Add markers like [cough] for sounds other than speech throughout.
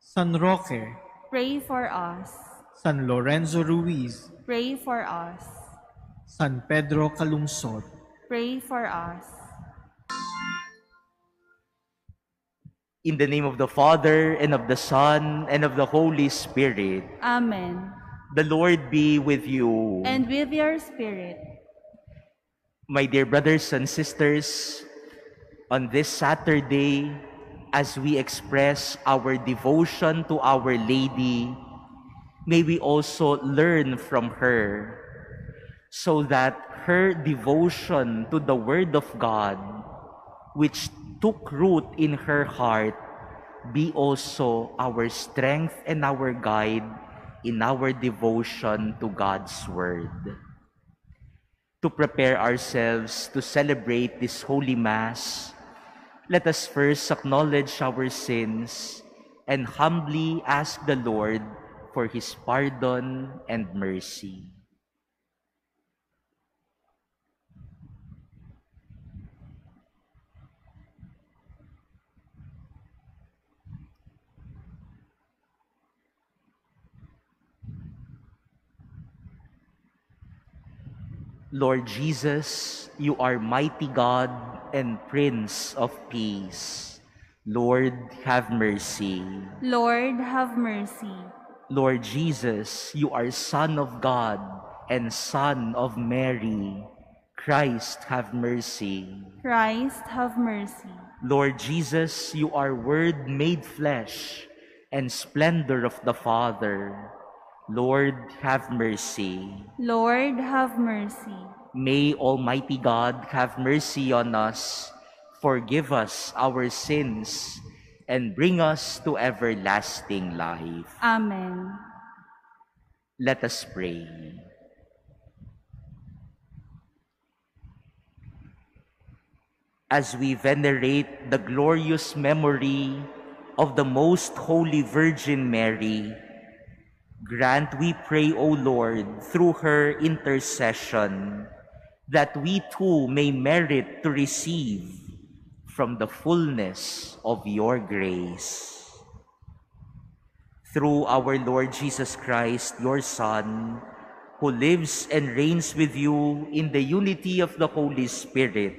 San Roque, Pray for us. San Lorenzo Ruiz, Pray for us. San Pedro Calungsod, Pray for us. In the name of the Father, and of the Son, and of the Holy Spirit, Amen. the Lord be with you. And with your spirit. My dear brothers and sisters, on this Saturday, as we express our devotion to Our Lady, may we also learn from her so that her devotion to the Word of God, which took root in her heart, be also our strength and our guide in our devotion to God's Word. To prepare ourselves to celebrate this Holy Mass, let us first acknowledge our sins and humbly ask the Lord for His pardon and mercy. Lord Jesus, you are mighty God and Prince of Peace. Lord, have mercy. Lord, have mercy. Lord Jesus, you are Son of God and Son of Mary. Christ, have mercy. Christ, have mercy. Lord Jesus, you are Word made flesh and splendor of the Father. Lord, have mercy. Lord, have mercy. May Almighty God have mercy on us, forgive us our sins, and bring us to everlasting life. Amen. Let us pray. As we venerate the glorious memory of the Most Holy Virgin Mary, grant, we pray, O Lord, through her intercession, that we too may merit to receive from the fullness of your grace. Through our Lord Jesus Christ, your Son, who lives and reigns with you in the unity of the Holy Spirit,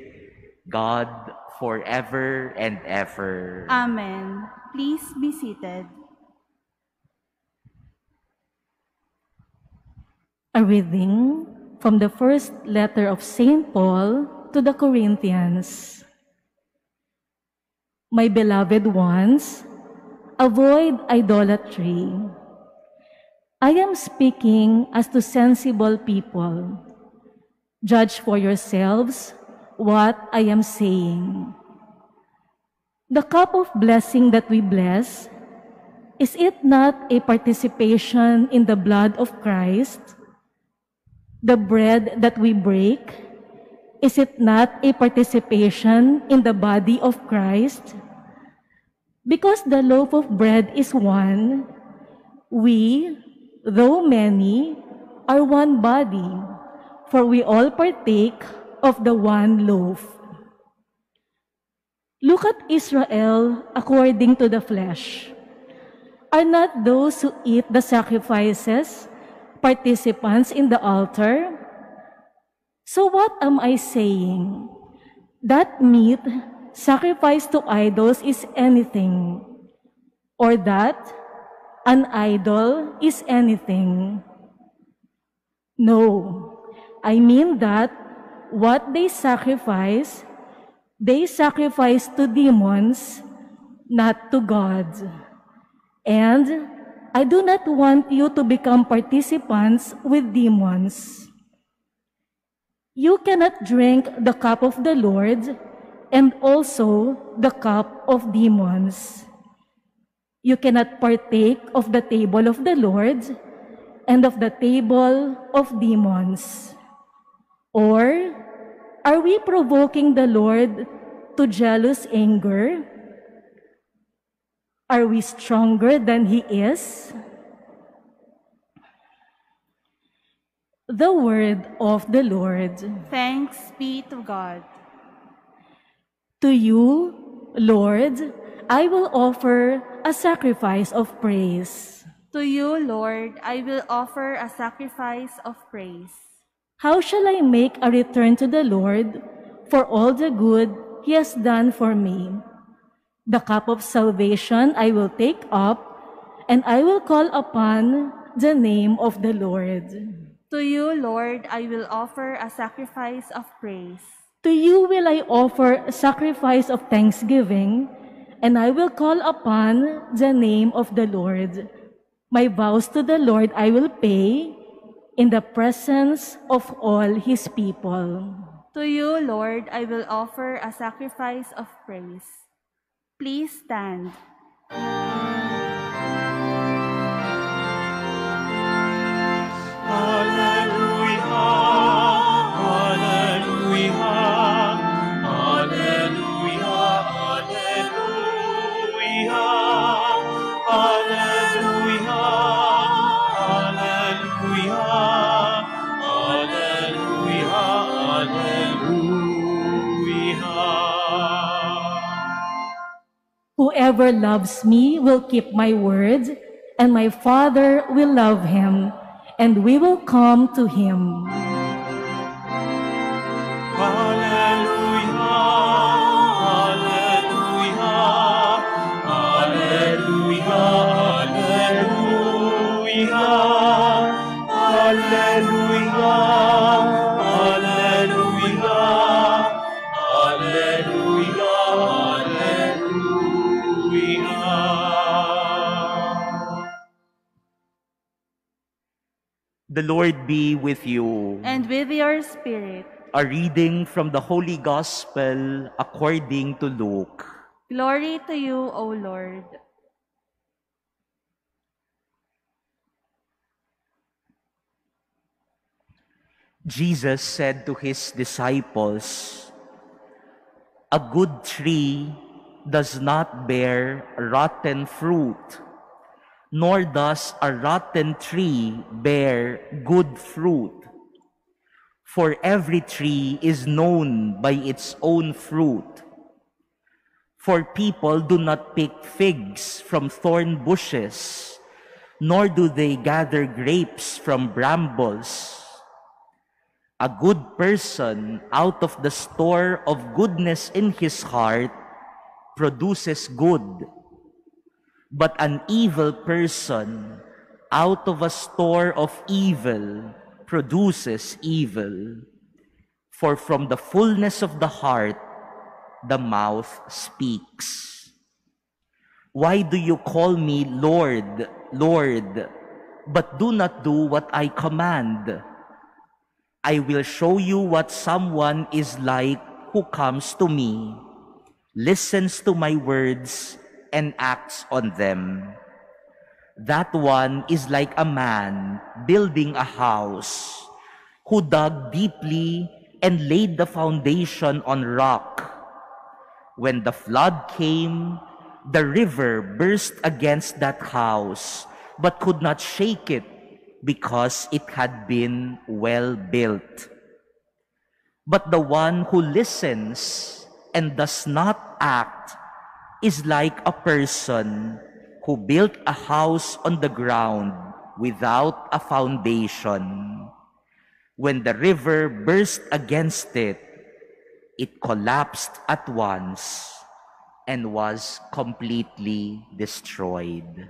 God, forever and ever. Amen. Please be seated. A reading from the first letter of St. Paul to the Corinthians. My beloved ones, avoid idolatry. I am speaking as to sensible people. Judge for yourselves what I am saying. The cup of blessing that we bless, is it not a participation in the blood of Christ? The bread that we break, is it not a participation in the body of Christ? Because the loaf of bread is one, we, though many, are one body, for we all partake of the one loaf. Look at Israel according to the flesh. Are not those who eat the sacrifices participants in the altar? So what am I saying? That meat sacrificed to idols is anything, or that an idol is anything. No, I mean that what they sacrifice, they sacrifice to demons, not to God. And I do not want you to become participants with demons. You cannot drink the cup of the Lord and also the cup of demons. You cannot partake of the table of the Lord and of the table of demons. Or are we provoking the Lord to jealous anger? Are we stronger than He is? The word of the Lord. Thanks be to God. To you, Lord, I will offer a sacrifice of praise. To you, Lord, I will offer a sacrifice of praise. How shall I make a return to the Lord for all the good He has done for me? The cup of salvation I will take up, and I will call upon the name of the Lord. To you, Lord, I will offer a sacrifice of praise. To you will I offer a sacrifice of thanksgiving, and I will call upon the name of the Lord. My vows to the Lord I will pay in the presence of all his people. To you, Lord, I will offer a sacrifice of praise. Please stand. Whoever loves me will keep my word, and my Father will love him, and we will come to him. The Lord be with you. And with your spirit. A reading from the Holy Gospel according to Luke. Glory to you, O Lord. Jesus said to his disciples, A good tree does not bear rotten fruit, nor does a rotten tree bear good fruit. For every tree is known by its own fruit. For people do not pick figs from thorn bushes, nor do they gather grapes from brambles. A good person out of the store of goodness in his heart produces good, but an evil person out of a store of evil produces evil. For from the fullness of the heart, the mouth speaks. Why do you call me Lord, Lord, but do not do what I command? I will show you what someone is like who comes to me, listens to my words, and acts on them. That one is like a man building a house who dug deeply and laid the foundation on rock. When the flood came, the river burst against that house, but could not shake it because it had been well built. But the one who listens and does not act is like a person who built a house on the ground without a foundation. When the river burst against it, it collapsed at once and was completely destroyed.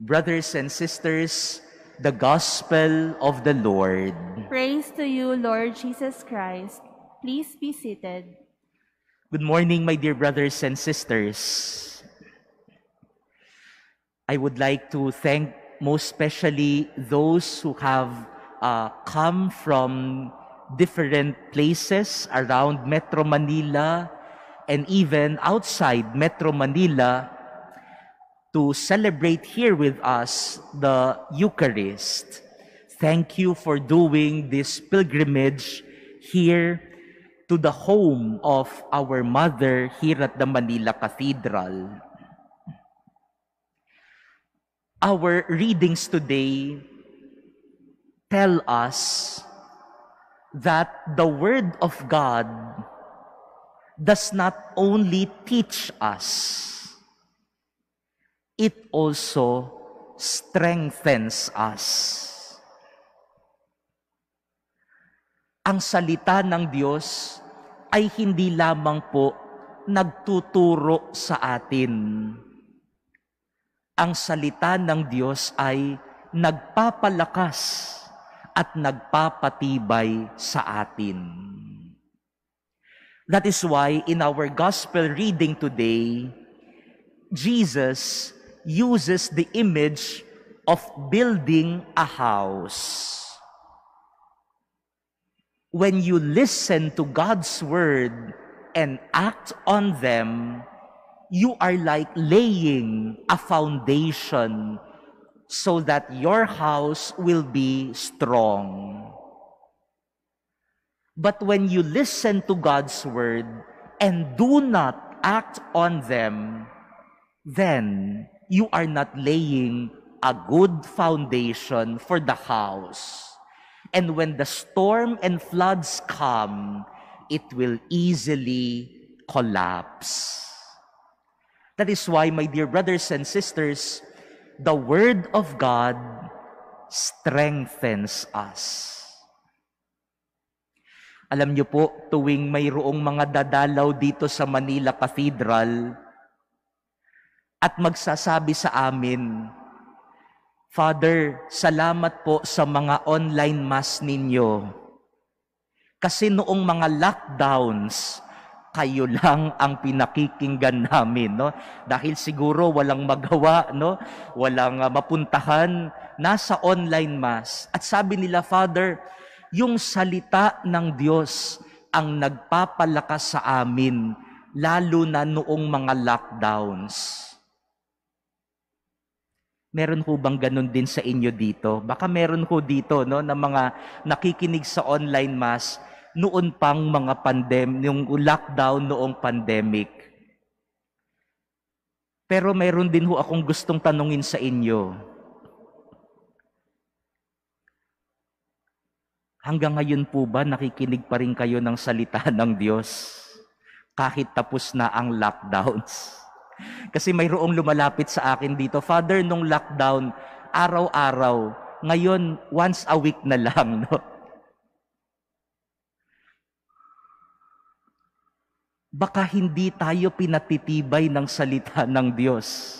Brothers and sisters, the gospel of the Lord. Praise to you, Lord Jesus Christ. Please be seated. Good morning, my dear brothers and sisters. I would like to thank most especially those who have uh, come from different places around Metro Manila and even outside Metro Manila to celebrate here with us the Eucharist. Thank you for doing this pilgrimage here to the home of our mother here at the Manila Cathedral. Our readings today tell us that the Word of God does not only teach us, it also strengthens us. Ang salita ng Diyos ay hindi lamang po nagtuturo sa atin. Ang salita ng Diyos ay nagpapalakas at nagpapatibay sa atin. That is why in our gospel reading today, Jesus uses the image of building a house. When you listen to God's word and act on them, you are like laying a foundation so that your house will be strong. But when you listen to God's word and do not act on them, then you are not laying a good foundation for the house. And when the storm and floods come, it will easily collapse. That is why, my dear brothers and sisters, the Word of God strengthens us. Alam niyo po, tuwing mayroong mga dadalaw dito sa Manila Cathedral, at magsasabi sa amin, Father, salamat po sa mga online mass ninyo. Kasi noong mga lockdowns, kayo lang ang pinakikinggan namin, no? Dahil siguro walang magawa, no? Walang uh, mapuntahan, nasa online mass. At sabi nila, Father, yung salita ng Diyos ang nagpapalakas sa amin, lalo na noong mga lockdowns. Meron ho bang ganun din sa inyo dito? Baka meron ho dito no, na mga nakikinig sa online mass noon pang mga pandem, yung lockdown noong pandemic. Pero meron din ho akong gustong tanungin sa inyo. Hanggang ngayon po ba nakikinig pa rin kayo ng salita [laughs] ng Diyos kahit tapos na ang lockdowns? Kasi mayroong lumalapit sa akin dito, Father, nung lockdown, araw-araw, ngayon, once a week na lang, no? Baka hindi tayo pinatitibay ng salita ng Diyos.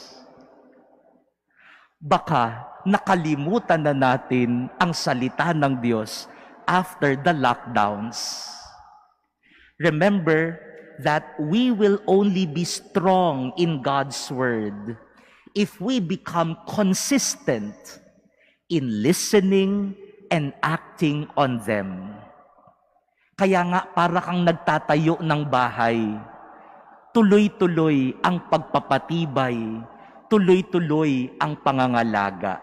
Baka nakalimutan na natin ang salita ng Diyos after the lockdowns. Remember that we will only be strong in God's Word if we become consistent in listening and acting on them. Kaya nga para kang nagtatayo ng bahay, tuloy-tuloy ang pagpapatibay, tuloy-tuloy ang pangangalaga.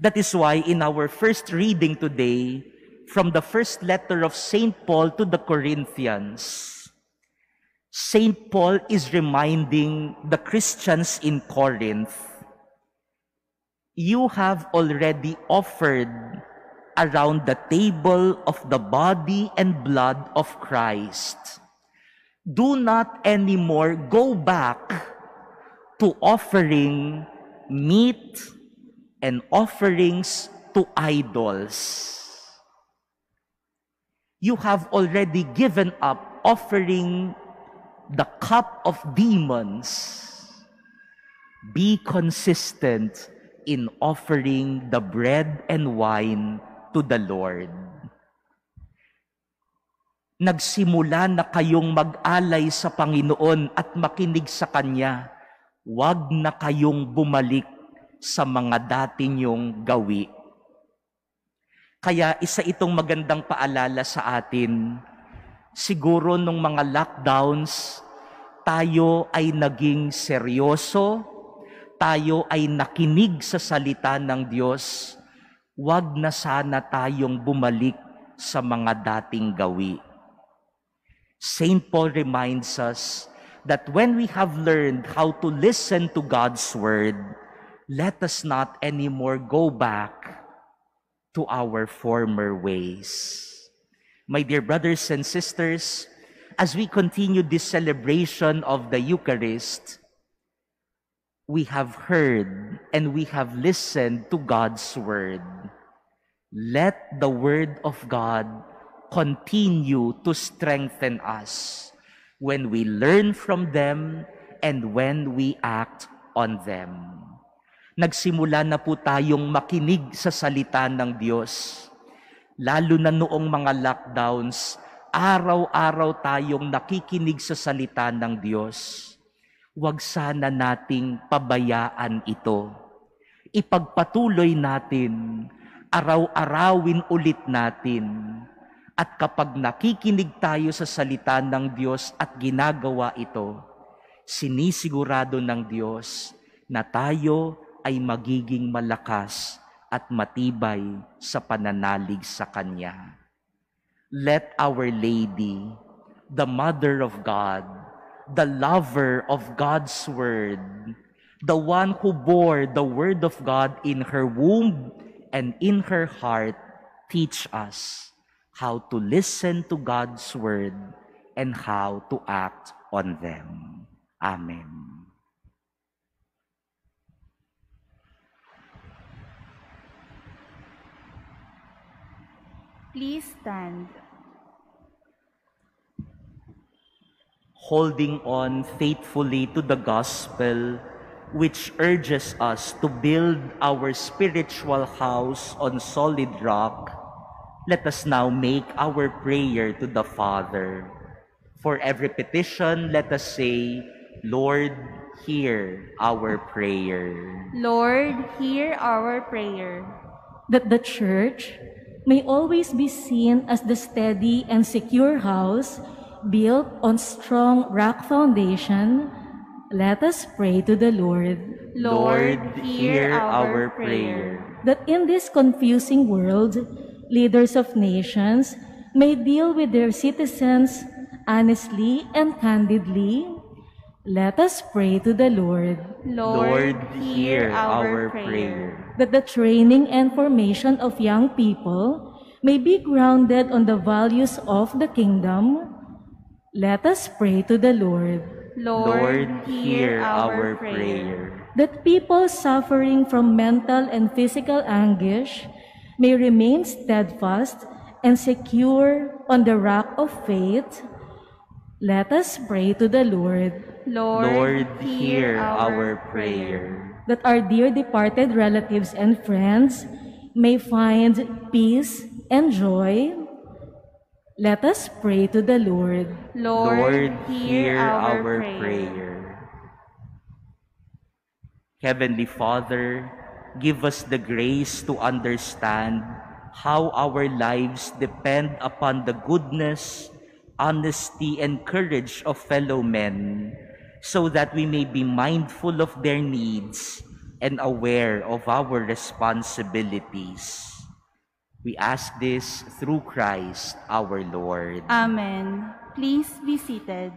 That is why in our first reading today, from the first letter of St. Paul to the Corinthians, St. Paul is reminding the Christians in Corinth, you have already offered around the table of the body and blood of Christ. Do not anymore go back to offering meat and offerings to idols. You have already given up offering the cup of demons. Be consistent in offering the bread and wine to the Lord. Nagsimula na kayong mag-alay sa Panginoon at makinig sa Kanya. Huwag na kayong bumalik sa mga dati niyong gawi. Kaya isa itong magandang paalala sa atin. Siguro nung mga lockdowns, tayo ay naging seryoso, tayo ay nakinig sa salita ng Diyos, wag na sana tayong bumalik sa mga dating gawi. St. Paul reminds us that when we have learned how to listen to God's word, let us not anymore go back to our former ways. My dear brothers and sisters, as we continue this celebration of the Eucharist, we have heard and we have listened to God's word. Let the word of God continue to strengthen us when we learn from them and when we act on them. Nagsimula na po tayong makinig sa salita ng Diyos. Lalo na noong mga lockdowns, araw-araw tayong nakikinig sa salita ng Diyos huwag sana nating pabayaan ito. Ipagpatuloy natin, araw-arawin ulit natin, at kapag nakikinig tayo sa salita ng Diyos at ginagawa ito, sinisigurado ng Diyos na tayo ay magiging malakas at matibay sa pananalig sa Kanya. Let Our Lady, the Mother of God, the lover of God's word, the one who bore the word of God in her womb and in her heart, teach us how to listen to God's word and how to act on them. Amen. Please stand. holding on faithfully to the gospel, which urges us to build our spiritual house on solid rock, let us now make our prayer to the Father. For every petition, let us say, Lord, hear our prayer. Lord, hear our prayer. That the church may always be seen as the steady and secure house built on strong rock foundation, let us pray to the Lord. Lord, hear our prayer. That in this confusing world, leaders of nations may deal with their citizens honestly and candidly, let us pray to the Lord. Lord, hear our prayer. That the training and formation of young people may be grounded on the values of the kingdom, let us pray to the Lord. Lord, hear our prayer. That people suffering from mental and physical anguish may remain steadfast and secure on the rock of faith, let us pray to the Lord Lord, Lord, hear our prayer. that our dear departed relatives and friends may find peace and joy. Let us pray to the Lord. Lord, hear our prayer. prayer. Heavenly Father, give us the grace to understand how our lives depend upon the goodness, honesty, and courage of fellow men, so that we may be mindful of their needs and aware of our responsibilities. We ask this through Christ our Lord. Amen. Please be seated.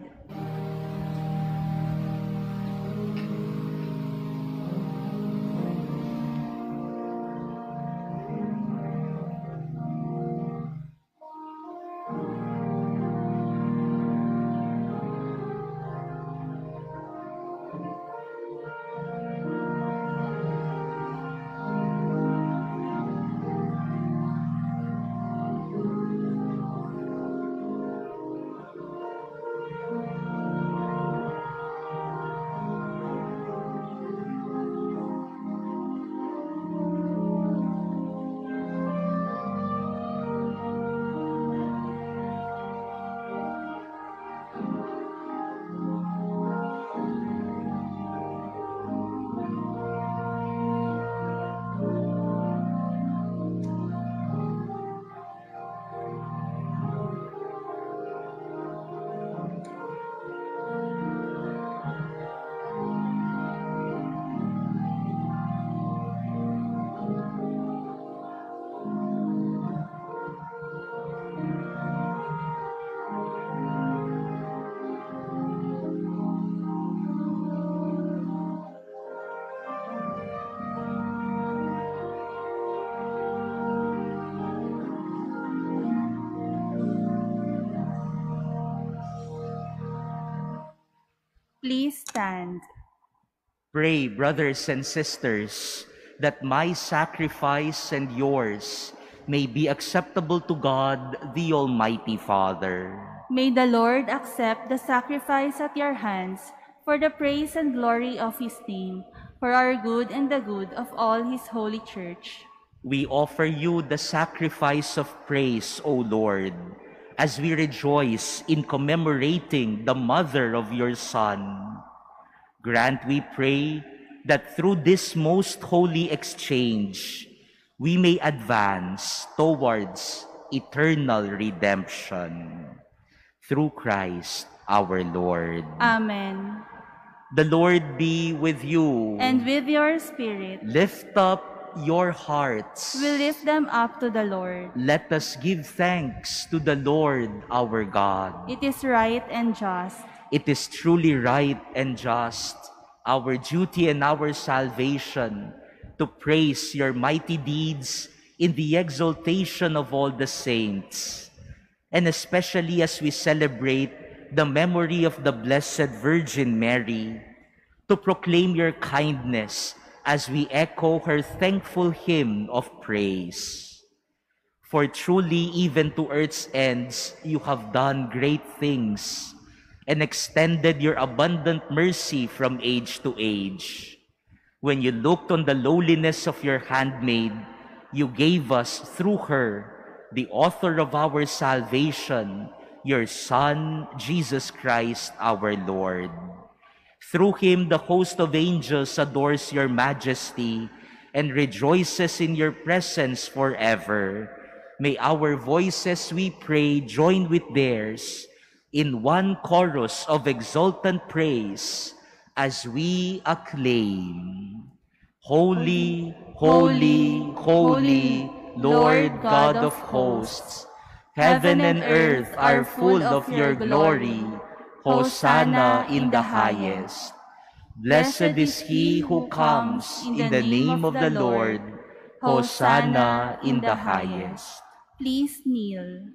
Pray, brothers and sisters, that my sacrifice and yours may be acceptable to God, the Almighty Father. May the Lord accept the sacrifice at your hands for the praise and glory of his name, for our good and the good of all his holy church. We offer you the sacrifice of praise, O Lord, as we rejoice in commemorating the mother of your Son. Grant, we pray, that through this most holy exchange, we may advance towards eternal redemption. Through Christ our Lord. Amen. The Lord be with you. And with your spirit, Lift up your hearts. we lift them up to the Lord. Let us give thanks to the Lord our God. It is right and just, It is truly right and just, our duty and our salvation, to praise your mighty deeds in the exaltation of all the saints, and especially as we celebrate the memory of the Blessed Virgin Mary, to proclaim your kindness as we echo her thankful hymn of praise. For truly, even to earth's ends, you have done great things and extended your abundant mercy from age to age. When you looked on the lowliness of your handmaid, you gave us through her, the author of our salvation, your Son, Jesus Christ our Lord. Through him, the host of angels adores your majesty and rejoices in your presence forever. May our voices, we pray, join with theirs in one chorus of exultant praise as we acclaim. Holy, holy, holy, Lord God of hosts, heaven and earth are full of your glory. Hosanna in the highest. Blessed is he who comes in the name of the Lord. Hosanna in the highest. Please kneel.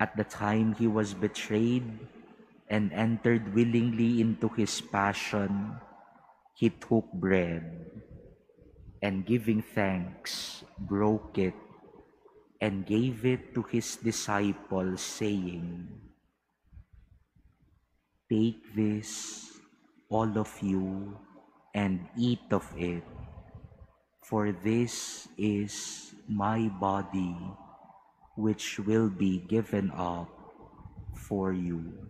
At the time he was betrayed and entered willingly into his passion, he took bread and giving thanks, broke it and gave it to his disciples, saying, Take this, all of you, and eat of it, for this is my body, which will be given up for you.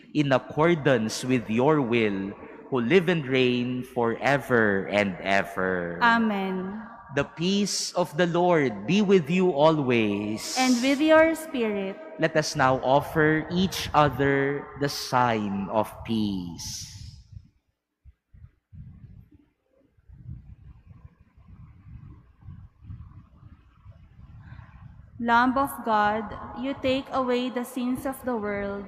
in accordance with your will, who live and reign forever and ever. Amen. The peace of the Lord be with you always. And with your spirit. Let us now offer each other the sign of peace. Lamb of God, you take away the sins of the world,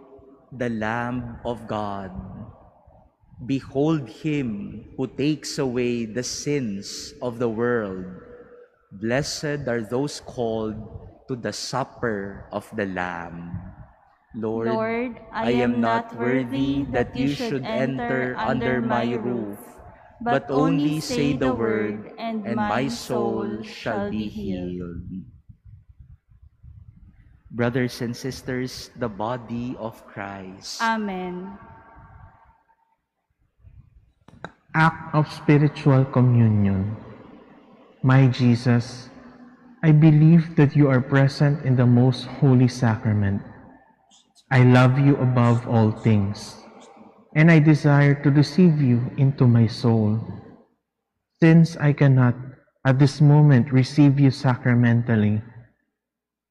the Lamb of God. Behold him who takes away the sins of the world. Blessed are those called to the supper of the Lamb. Lord, Lord, I, am not worthy that you should enter under my roof, but only say the word, and my soul shall be healed. Brothers and sisters, the body of Christ. Amen. Act of spiritual communion. My Jesus, I believe that you are present in the most holy sacrament. I love you above all things, and I desire to receive you into my soul. Since I cannot at this moment receive you sacramentally,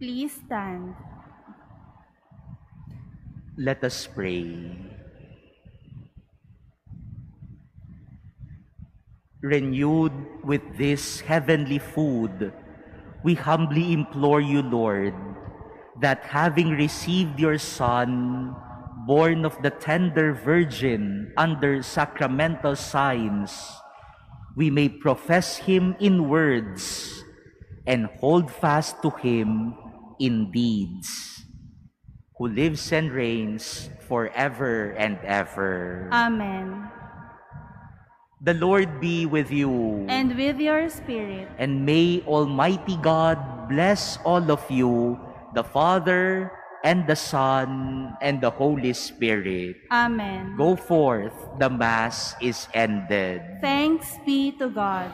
Please stand. Let us pray. Renewed with this heavenly food, we humbly implore you, Lord, that having received your Son, born of the tender Virgin under sacramental signs, we may profess him in words and hold fast to him in deeds, who lives and reigns forever and ever. Amen. The Lord be with you. And with your spirit. And may Almighty God bless all of you, the Father, and the Son, and the Holy Spirit. Amen. Go forth, the Mass is ended. Thanks be to God.